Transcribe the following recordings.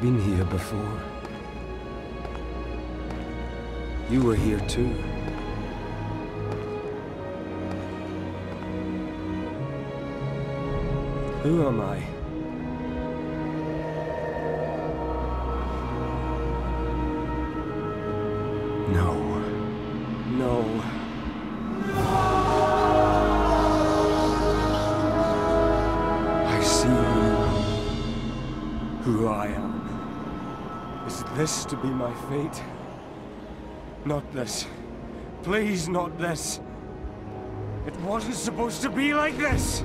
Been here before. You were here too. Who am I? To be my fate? Not this. Please, not this. It wasn't supposed to be like this!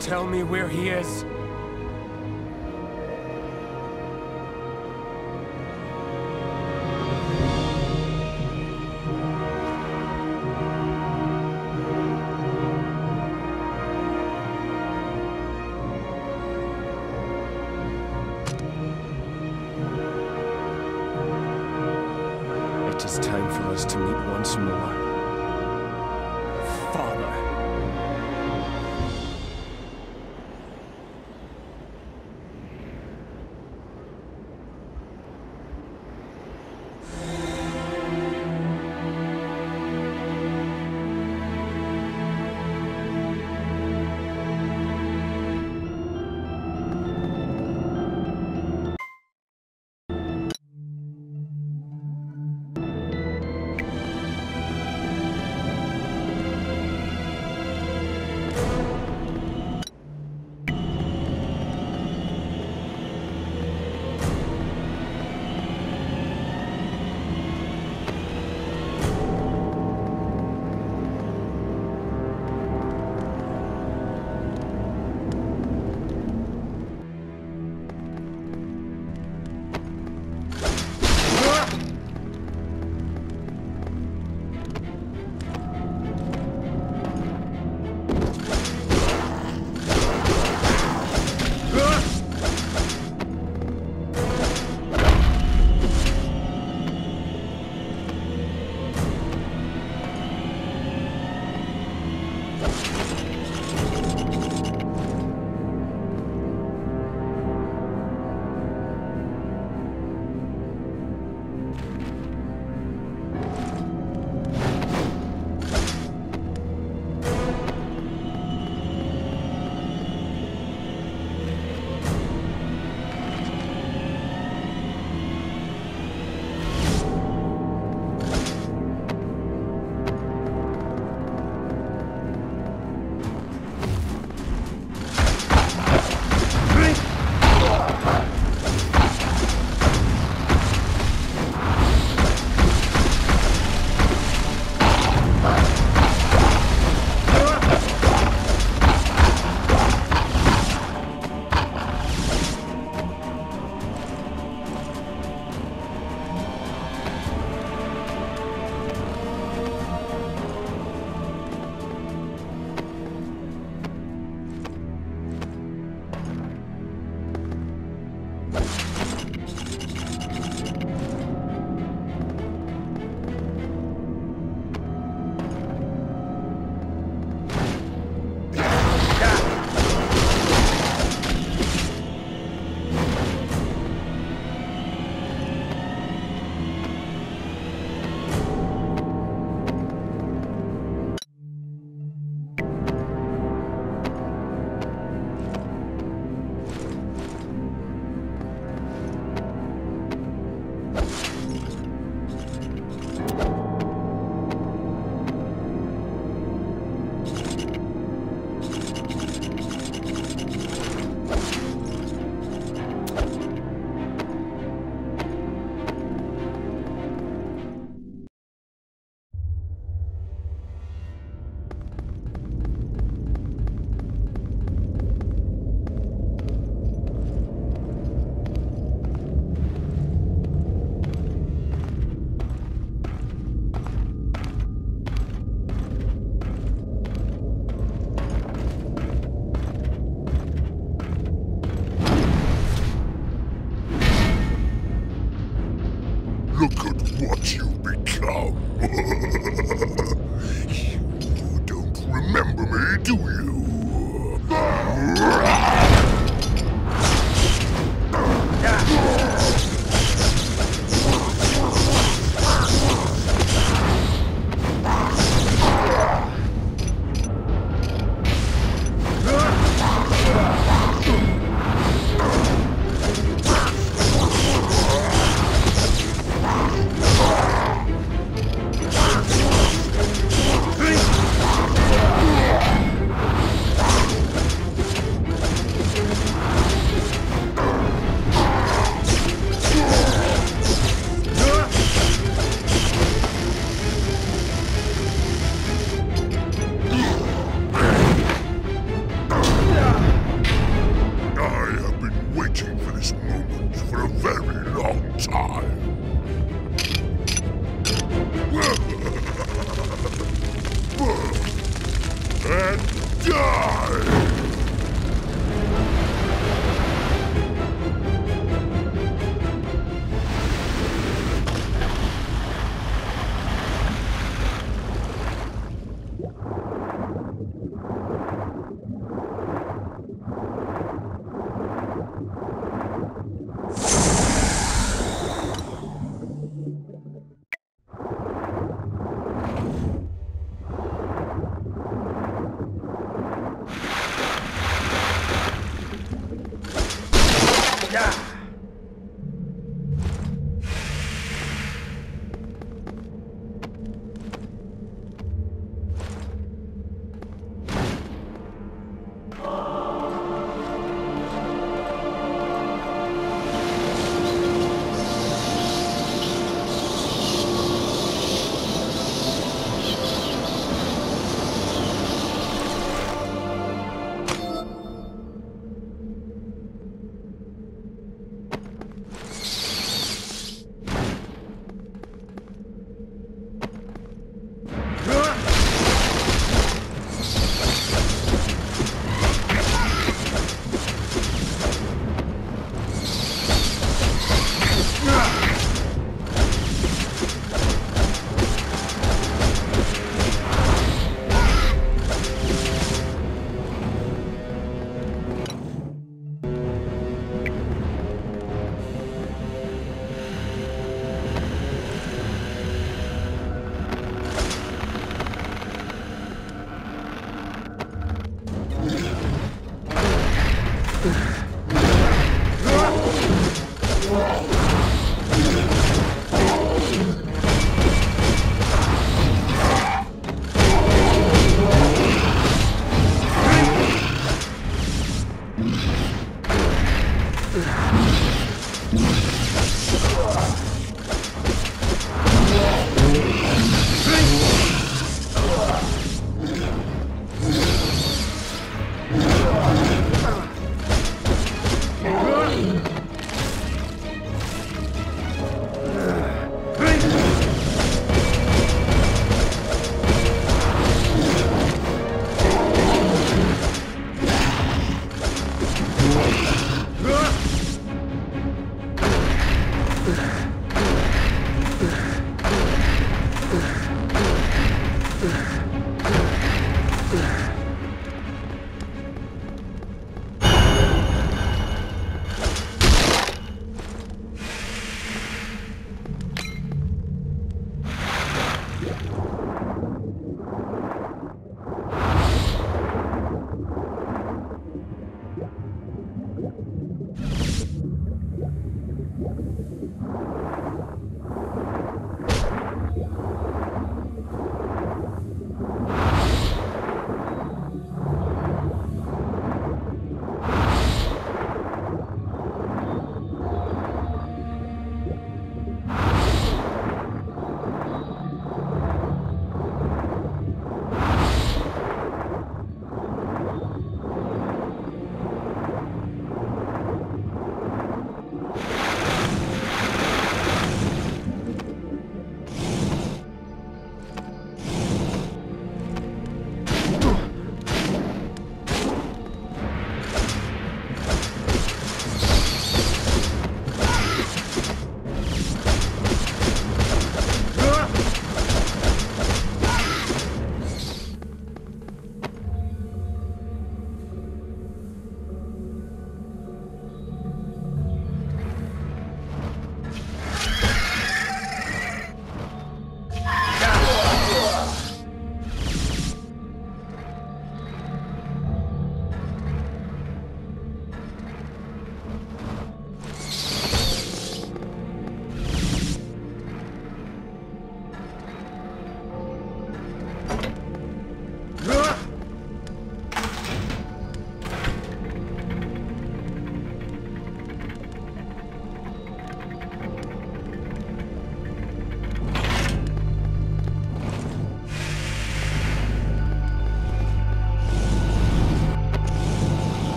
Tell me where he is.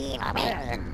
い豆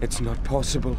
It's not possible.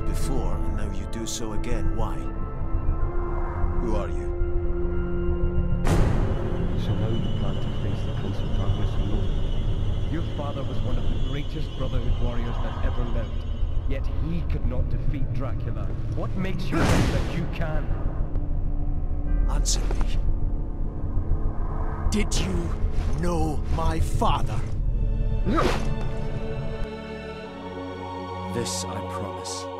Me once before, and now you do so again. Why? Who are you? So now you plan to face the Prince of Darkness alone. Your father was one of the greatest Brotherhood warriors that ever lived. Yet he could not defeat Dracula. What makes you think that you can? Answer me. Did you know my father? No! This I promise.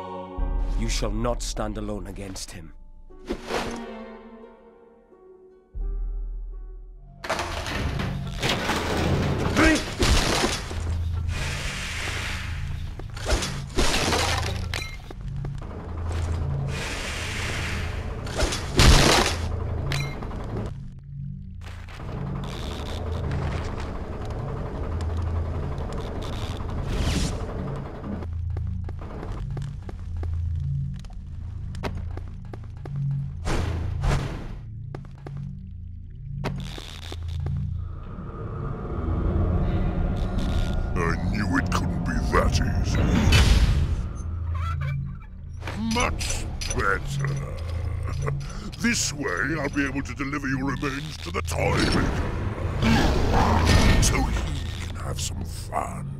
You shall not stand alone against him. Be able to deliver your remains to the Toy Maker. So he can have some fun.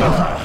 Uh -huh.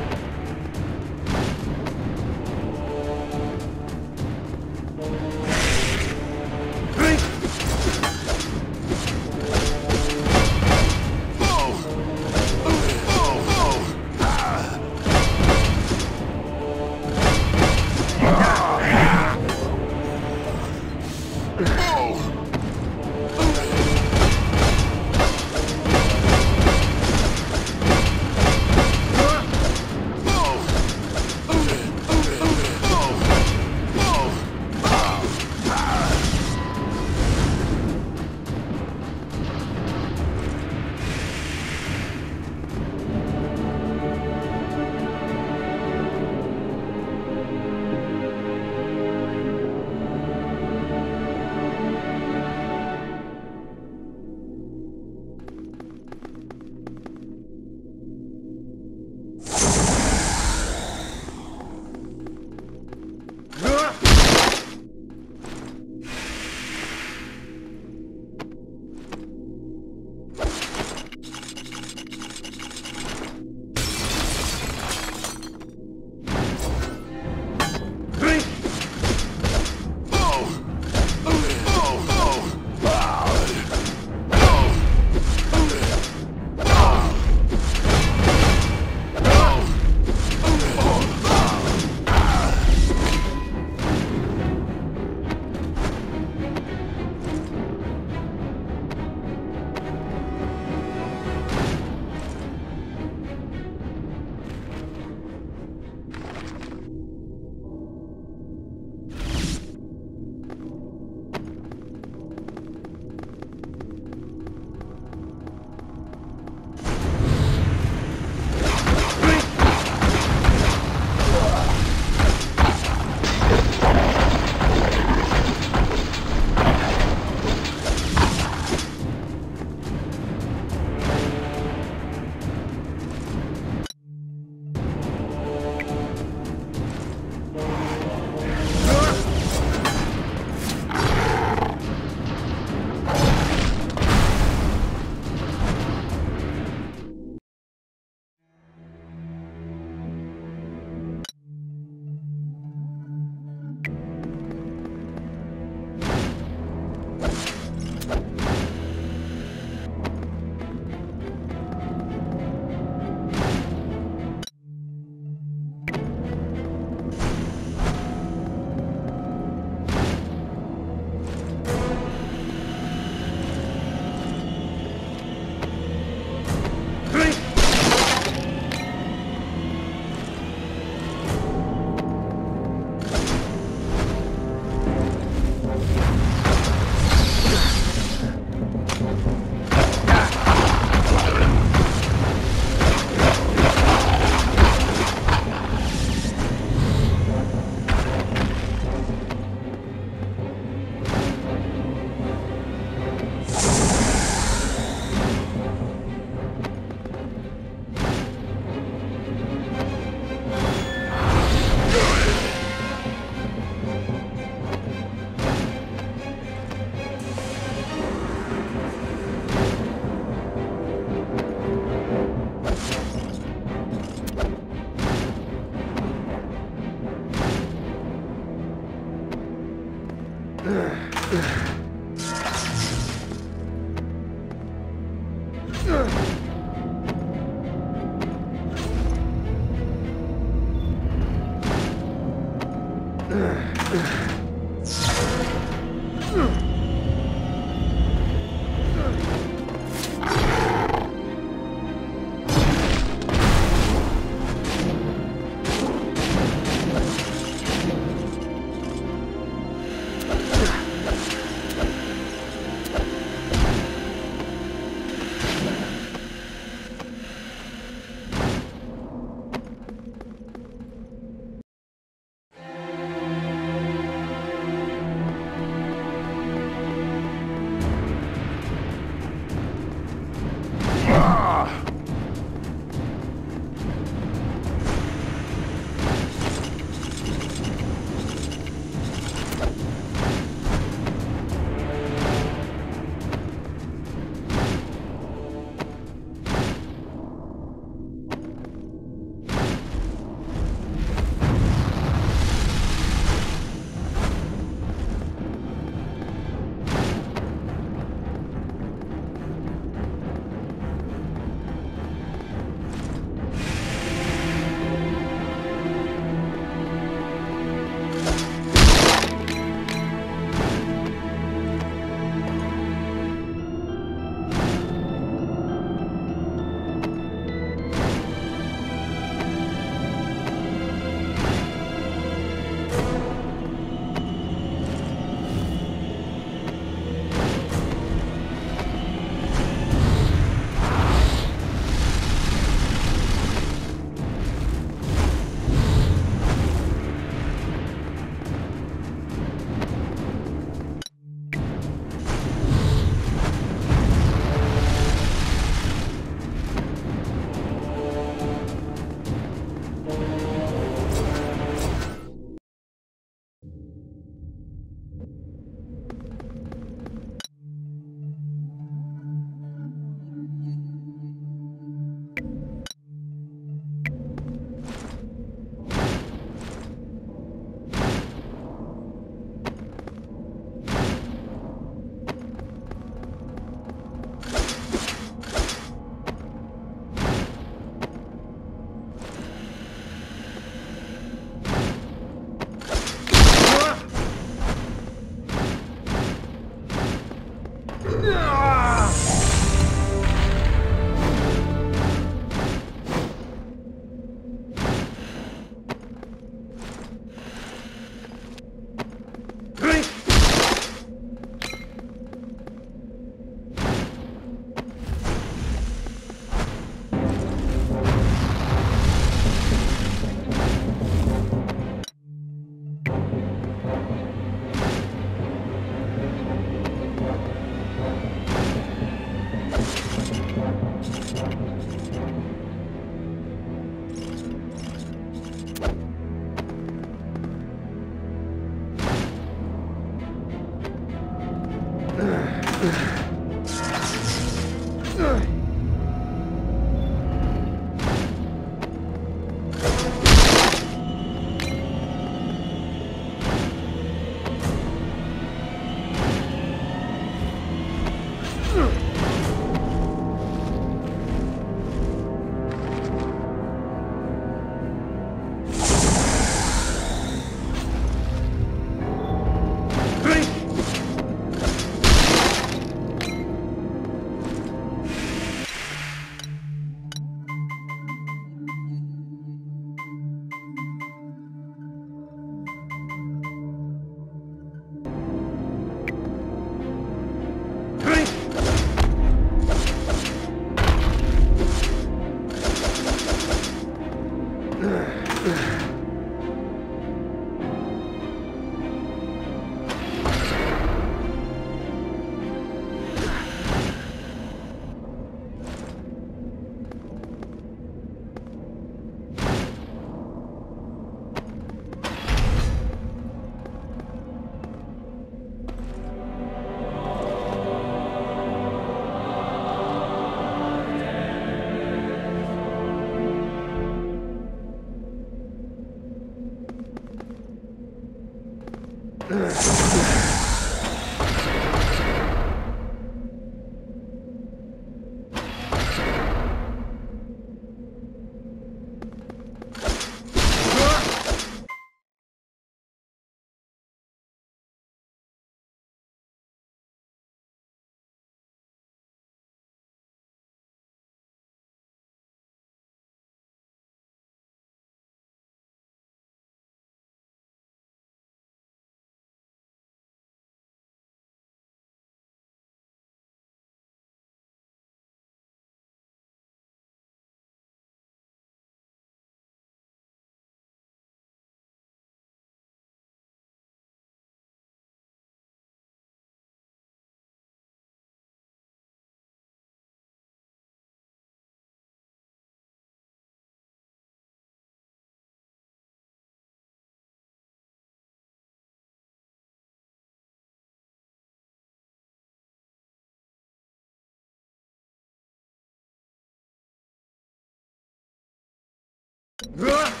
Ugh!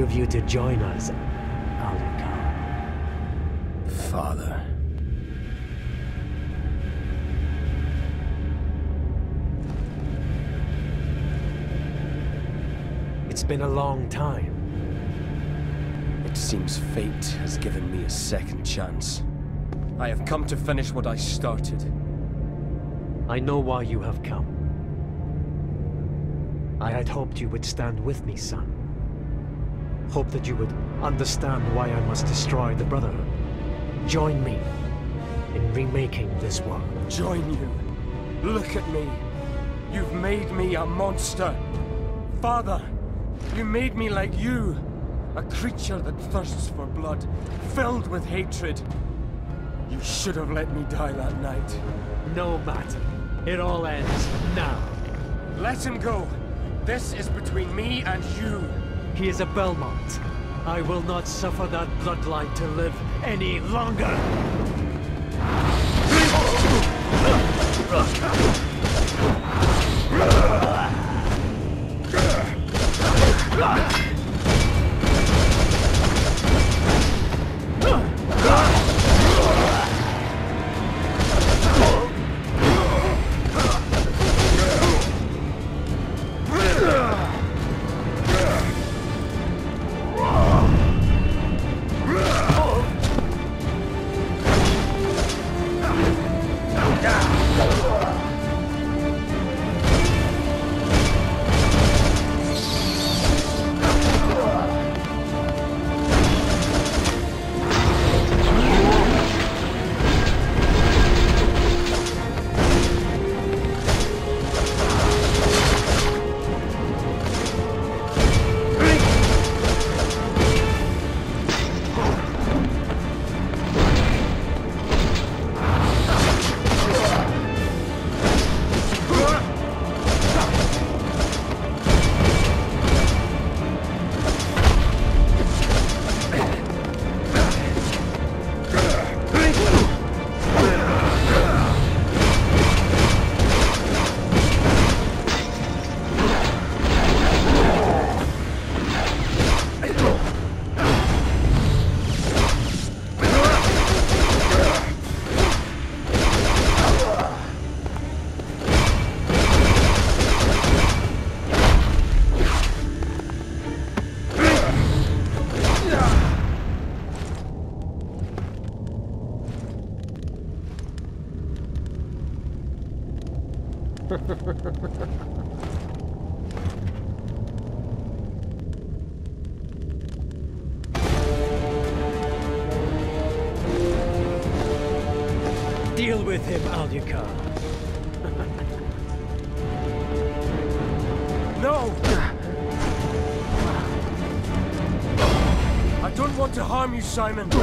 Good of you to join us. Father. It's been a long time. It seems fate has given me a second chance. I have come to finish what I started. I know why you have come. I had hoped you would stand with me, son. Hope that you would understand why I must destroy the Brotherhood. Join me in remaking this world. Join you. Look at me. You've made me a monster. Father, you made me like you. A creature that thirsts for blood, filled with hatred. You should have let me die that night. No matter. It all ends now. Let him go. This is between me and you. He is a Belmont. I will not suffer that bloodline to live any longer. Deal Simon.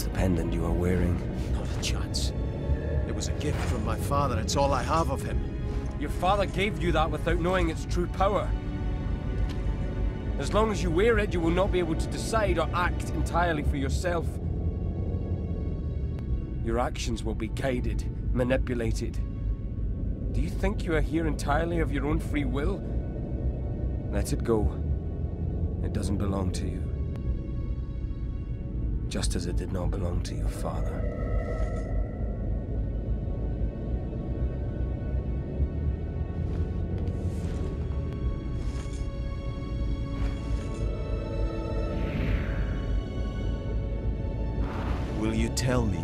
It the pendant you are wearing. Not a chance. It was a gift from my father. It's all I have of him. Your father gave you that without knowing its true power. As long as you wear it, you will not be able to decide or act entirely for yourself. Your actions will be guided, manipulated. Do you think you are here entirely of your own free will? Let it go. It doesn't belong to you. Just as it did not belong to your father. Will you tell me